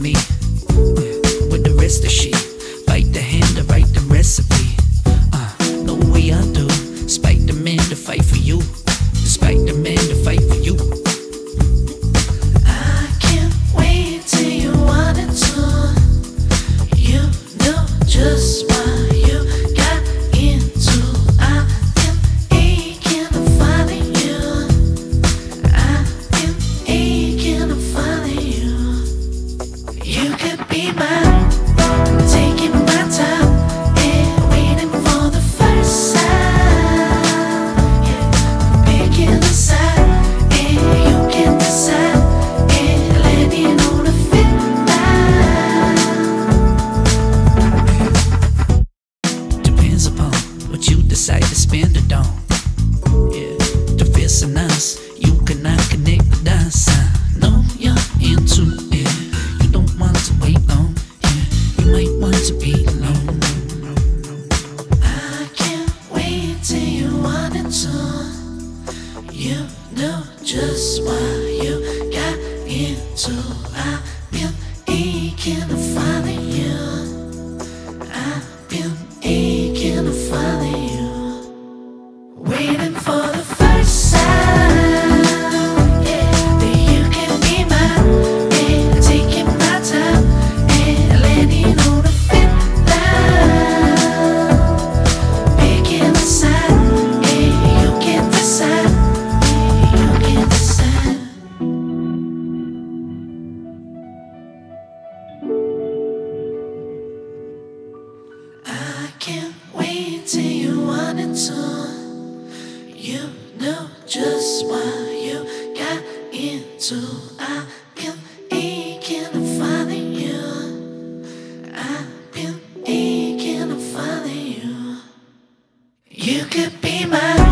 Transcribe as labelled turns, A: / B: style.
A: me with the
B: rest of she. Bite the hand to write the recipe. Uh, no way I do. Spite the man to fight for you. Despite the man to fight for you.
A: Just one. Spend it on. Yeah, the fist and us, you cannot connect the dots. I know you're into it. You don't want to wait long. Yeah, you might want to be alone.
B: I can't wait till you wanted to. You know just why you got into. I've been aching to find you. I've been can't wait till you want it to. You know just what you got into. I've been aching to find you. I've been aching to find you. You could be my.